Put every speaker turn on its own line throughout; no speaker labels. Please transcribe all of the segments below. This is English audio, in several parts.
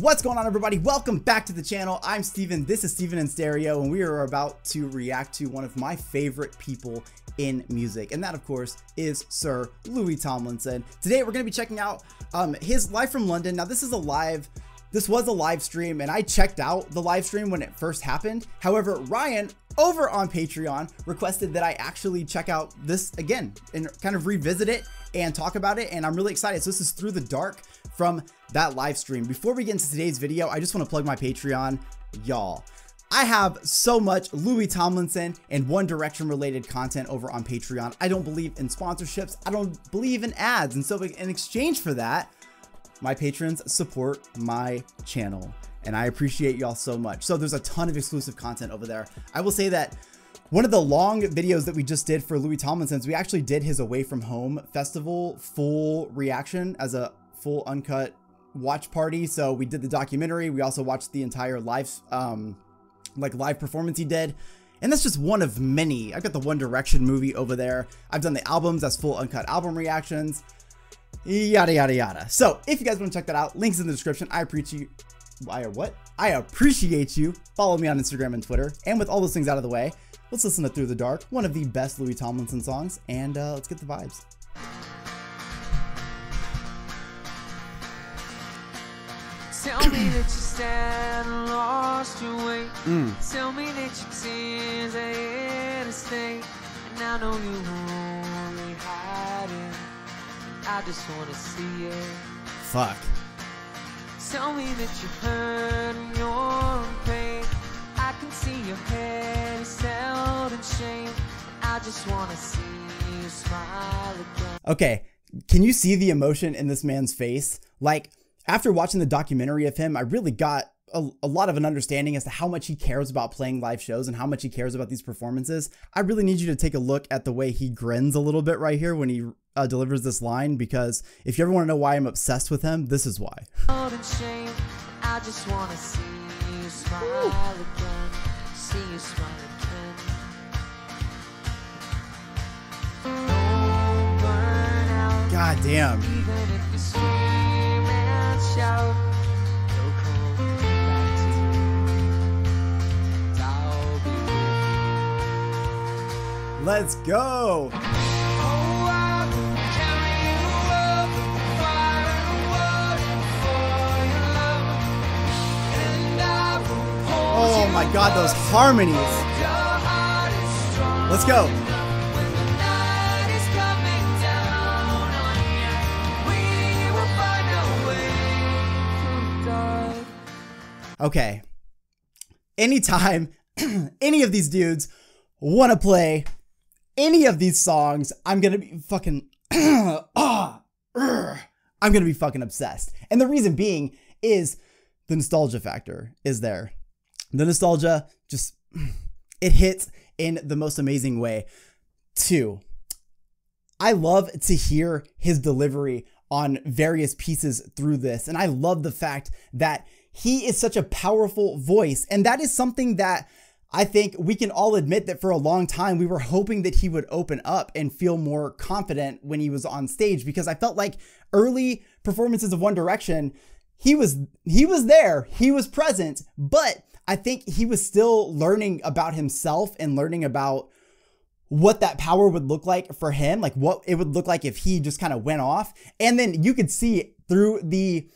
What's going on everybody? Welcome back to the channel. I'm Steven, this is Steven in Stereo, and we are about to react to one of my favorite people in music, and that of course is Sir Louis Tomlinson. Today we're going to be checking out um, his live from London. Now this is a live this was a live stream and I checked out the live stream when it first happened. However, Ryan over on Patreon requested that I actually check out this again and kind of revisit it and talk about it. And I'm really excited. So this is Through the Dark from that live stream. Before we get into today's video, I just want to plug my Patreon. Y'all, I have so much Louis Tomlinson and One Direction related content over on Patreon. I don't believe in sponsorships. I don't believe in ads. And so in exchange for that, my patrons support my channel and I appreciate y'all so much. So there's a ton of exclusive content over there. I will say that one of the long videos that we just did for Louis Tomlinson's, we actually did his Away From Home festival full reaction as a full uncut watch party. So we did the documentary. We also watched the entire live, um, like live performance he did. And that's just one of many. I've got the One Direction movie over there. I've done the albums That's full uncut album reactions yada yada yada. So if you guys want to check that out, links in the description. I appreciate I what? I appreciate you. Follow me on Instagram and Twitter. And with all those things out of the way, let's listen to Through the Dark, one of the best Louis Tomlinson songs, and uh, let's get the vibes. That you stand lost your way. Mm. Tell me that your tears are here to stay. And I know you only hiding. I just wanna see it. Fuck. Tell me that you hurt and you're in pain. I can see your head is held in shame. I just wanna see you smile again. Okay, can you see the emotion in this man's face? Like, after watching the documentary of him, I really got a, a, lot of an understanding as to how much he cares about playing live shows and how much he cares about these performances. I really need you to take a look at the way he grins a little bit right here when he uh, delivers this line because if you ever want to know why I'm obsessed with him, this is why. God damn. Let's go. Oh my god, those harmonies. Let's go. Okay. Anytime any of these dudes want to play any of these songs, I'm to be fucking ah, I'm to be fucking obsessed. And the reason being is the nostalgia factor is there. The nostalgia just, it hits in the most amazing way. Two, I love to hear his delivery on various pieces through this. And I love the fact that he is such a powerful voice. And that is something that I think we can all admit that for a long time we were hoping that he would open up and feel more confident when he was on stage because I felt like early performances of One Direction, he was he was there, he was present, but I think he was still learning about himself and learning about what that power would look like for him, like what it would look like if he just kind of went off. And then you could see through the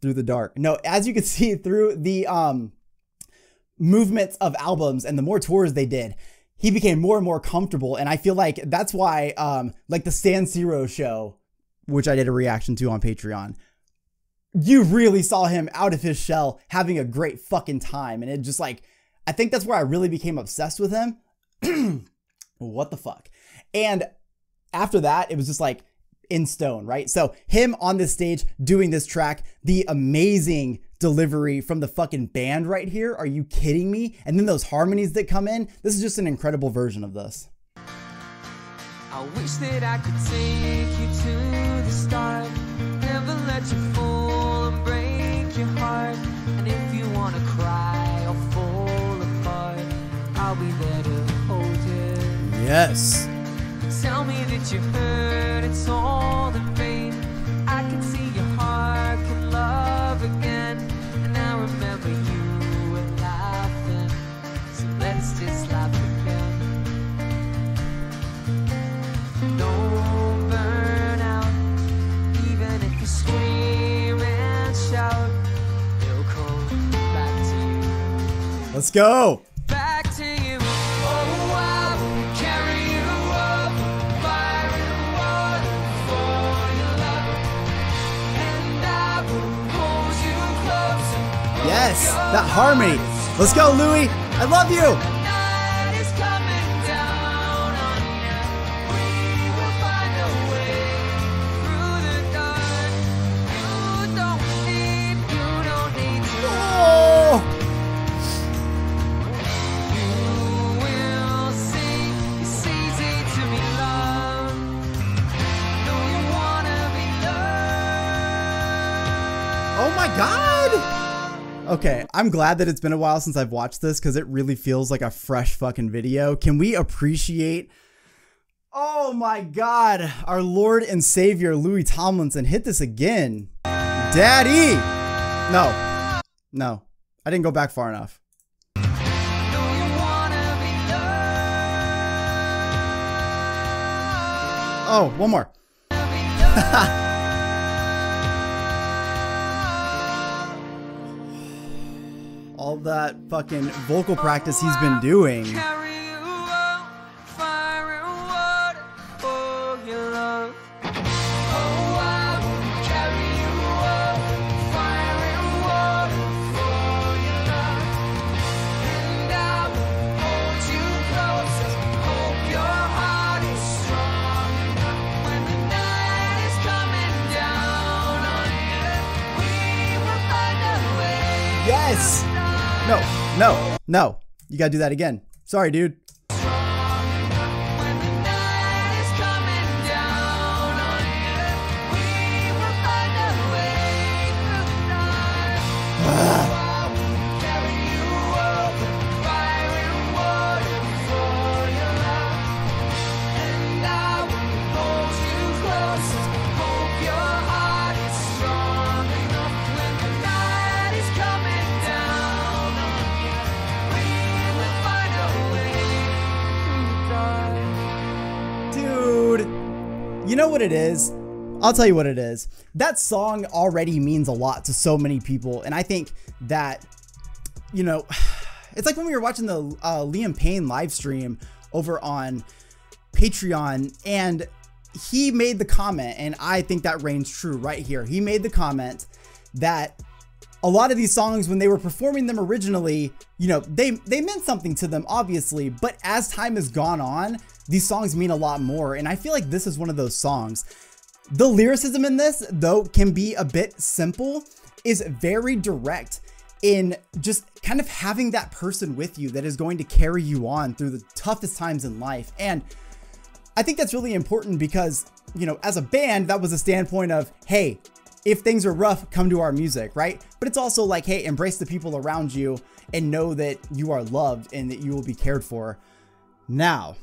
through the dark. No, as you could see through the um movements of albums and the more tours they did, he became more and more comfortable. And I feel like that's why um like the San Siro show, which I did a reaction to on Patreon, you really saw him out of his shell having a great fucking time. And it just like, I think that's where I really became obsessed with him. what the fuck? And after that, it was just like in stone, right? So him on this stage doing this track, the amazing delivery from the fucking band right here. Are you kidding me? And then those harmonies that come in. This is just an incredible version of this. I wish that I could take you to the start, never let you fall and break your heart And if you wanna cry or fall apart I'll be there to hold you Yes you
close.
Yes, that harmony. Let's go, Louis. I love you. My God. Okay, I'm glad that it's been a while since I've watched this because it really feels like a fresh fucking video. Can we appreciate? Oh my God, our Lord and Savior Louis Tomlinson hit this again, Daddy. No, no, I didn't go back far enough. Oh, one more. All that fucking vocal practice he's been doing.
Carry you up, fire and water for your love. Oh, I will carry you up, fire and water for your love. And I will hold you close. Hope your heart is strong enough when the night is coming down on you. We will find a way.
Yes. No, no, no. You gotta do that again. Sorry, dude. Know what it is? I'll tell you what it is. That song already means a lot to so many people. And I think that, you know, it's like when we were watching the uh, Liam Payne live stream over on Patreon and he made the comment, and I think that reigns true right here. He made the comment that a lot of these songs when they were performing them originally you know they they meant something to them obviously but as time has gone on these songs mean a lot more and i feel like this is one of those songs. The lyricism in this though can be a bit simple is very direct in just kind of having that person with you that is going to carry you on through the toughest times in life and I think that's really important because, you know, as a band, that was a standpoint of, hey, if things are rough, come to our music, right? But it's also like, hey, embrace the people around you and know that you are loved and that you will be cared for. Now,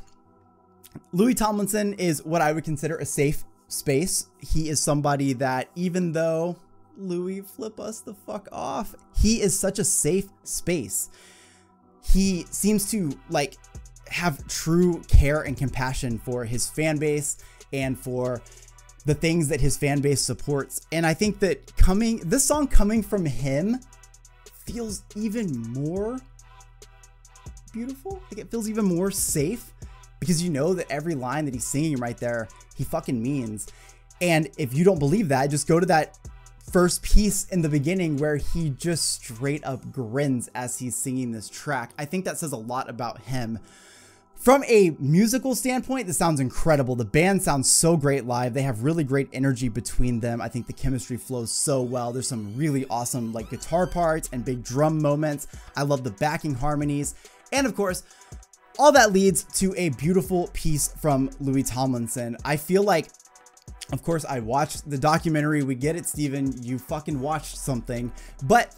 Louis Tomlinson is what I would consider a safe space. He is somebody that, even though Louis flip us the fuck off, he is such a safe space. He seems to like have true care and compassion for his fan base and for the things that his fan base supports. And I think that coming, this song coming from him feels even more beautiful. Like it feels even more safe because you know that every line that he's singing right there, he fucking means. And if you don't believe that, just go to that first piece in the beginning where he just straight up grins as he's singing this track. I think that says a lot about him. From a musical standpoint, this sounds incredible. The band sounds so great live. They have really great energy between them. I think the chemistry flows so well. There's some really awesome like guitar parts and big drum moments. I love the backing harmonies. And of course, all that leads to a beautiful piece from Louis Tomlinson. I feel like of course, I watched the documentary. We get it, Steven. You fucking watched something. But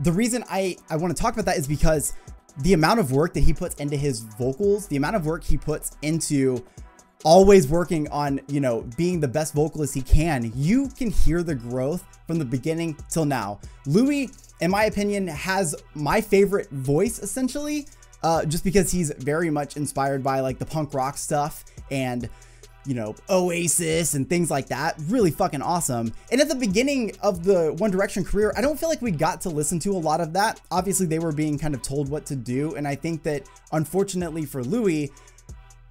the reason I, I want to talk about that is because the amount of work that he puts into his vocals, the amount of work he puts into always working on, you know, being the best vocalist he can, you can hear the growth from the beginning till now. Louis, in my opinion, has my favorite voice essentially, uh, just because he's very much inspired by like the punk rock stuff and you know, Oasis and things like that. Really fucking awesome. And at the beginning of the One Direction career, I don't feel like we got to listen to a lot of that. Obviously, they were being kind of told what to do. And I think that unfortunately for Louis,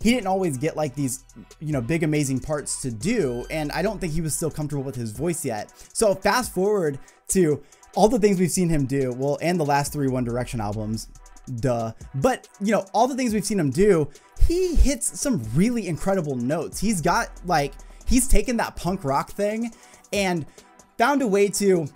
he didn't always get like these, you know, big amazing parts to do. And I don't think he was still comfortable with his voice yet. So fast forward to all the things we've seen him do, well, and the last three One Direction albums, duh. But, you know, all the things we've seen him do, he hits some really incredible notes. He's got like, he's taken that punk rock thing and found a way to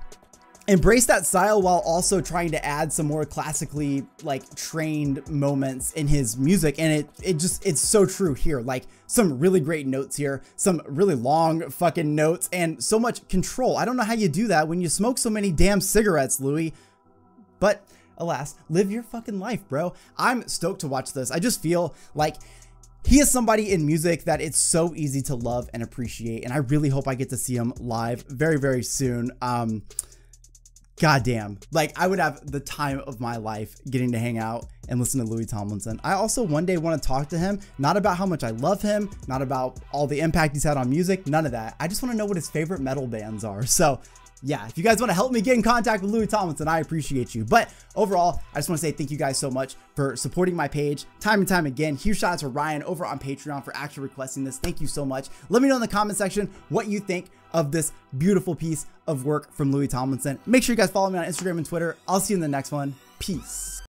embrace that style while also trying to add some more classically like trained moments in his music and it it just it's so true here like some really great notes here some really long fucking notes and so much control i don't know how you do that when you smoke so many damn cigarettes louis but alas live your fucking life bro. I'm stoked to watch this. I just feel like he is somebody in music that it's so easy to love and appreciate and i really hope i get to see him live very very soon. Um goddamn. Like i would have the time of my life getting to hang out and listen to louis tomlinson. I also one day want to talk to him not about how much i love him not about all the impact he's had on music none of that. I just want to know what his favorite metal bands are. So yeah, if you guys want to help me get in contact with Louis Tomlinson, I appreciate you. But overall, I just want to say thank you guys so much for supporting my page time and time again. Huge shout out to Ryan over on Patreon for actually requesting this. Thank you so much. Let me know in the comment section what you think of this beautiful piece of work from Louis Tomlinson. Make sure you guys follow me on Instagram and Twitter. I'll see you in the next one. Peace.